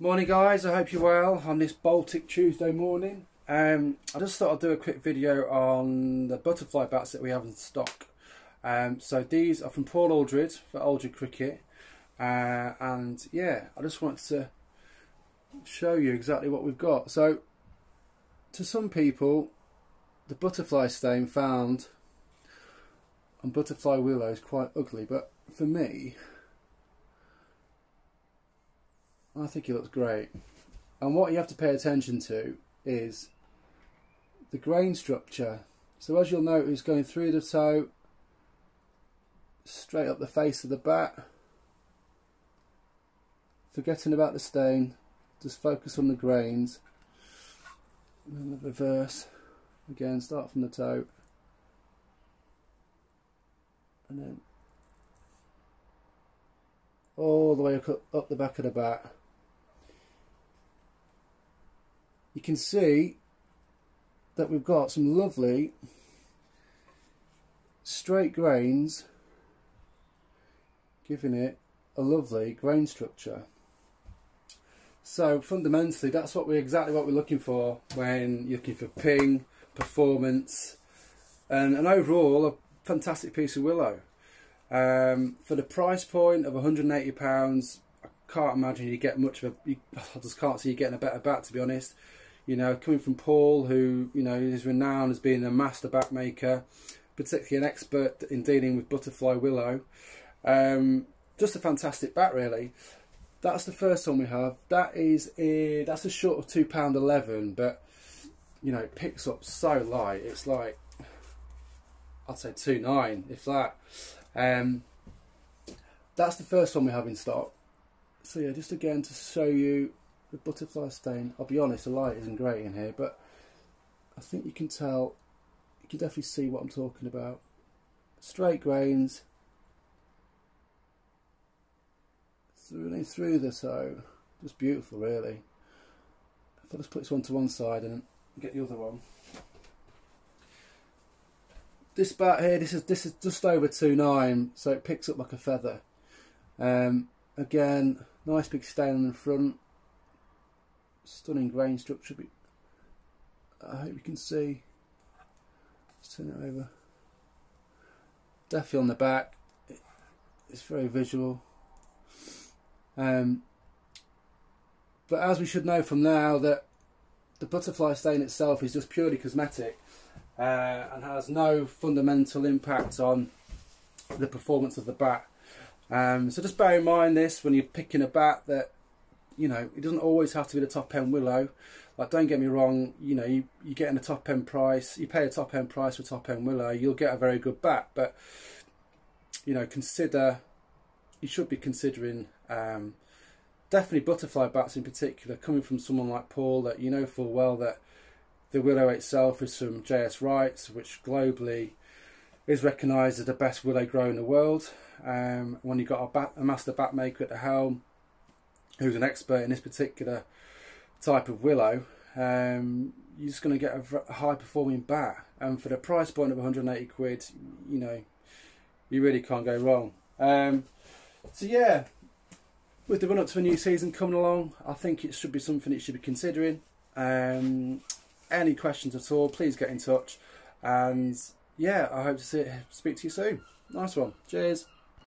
Morning guys, I hope you're well on this Baltic Tuesday morning. Um, I just thought I'd do a quick video on the butterfly bats that we have in stock. Um, so these are from Paul Aldred for Aldred Cricket. Uh, and yeah, I just wanted to show you exactly what we've got. So to some people, the butterfly stain found on butterfly willow is quite ugly, but for me, I think he looks great. And what you have to pay attention to is the grain structure. So as you'll notice, going through the toe, straight up the face of the bat. Forgetting about the stain, just focus on the grains. And then the reverse, again, start from the toe. And then all the way up, up the back of the bat. You can see that we've got some lovely straight grains giving it a lovely grain structure. So fundamentally that's what we're exactly what we're looking for when you're looking for ping performance and, and overall a fantastic piece of willow. Um, for the price point of 180 pounds I can't imagine you get much of a you, I just can't see you getting a better bat to be honest you know, coming from Paul, who, you know, is renowned as being a master bat maker, particularly an expert in dealing with butterfly willow. Um, just a fantastic bat, really. That's the first one we have. That is a, that's a short of two pound eleven, but you know, it picks up so light. It's like I'd say two nine, if that. Um, that's the first one we have in stock. So yeah, just again to show you the butterfly stain. I'll be honest, the light isn't great in here, but I think you can tell, you can definitely see what I'm talking about. Straight grains, running through the toe, just beautiful really. If I just put this one to one side and get the other one. This bat here, this is this is just over two nine, so it picks up like a feather. Um, again, nice big stain the front stunning grain structure. but I hope you can see. Let's turn it over. Definitely on the back. It's very visual. Um, but as we should know from now that the butterfly stain itself is just purely cosmetic uh, and has no fundamental impact on the performance of the bat. Um, so just bear in mind this when you're picking a bat that you know, it doesn't always have to be the top end willow. Like, don't get me wrong, you know, you, you get in a top end price, you pay a top end price for top end willow, you'll get a very good bat. But, you know, consider, you should be considering um, definitely butterfly bats in particular, coming from someone like Paul that you know full well that the willow itself is from JS Wrights, which globally is recognised as the best willow grower in the world. Um, when you've got a, bat, a master bat maker at the helm, who's an expert in this particular type of willow, um, you're just going to get a, high performing bat. And for the price point of 180 quid, you know, you really can't go wrong. Um, so yeah, with the run up to a new season coming along, I think it should be something that you should be considering. Um, any questions at all, please get in touch. And yeah, I hope to see, speak to you soon. Nice one. Cheers.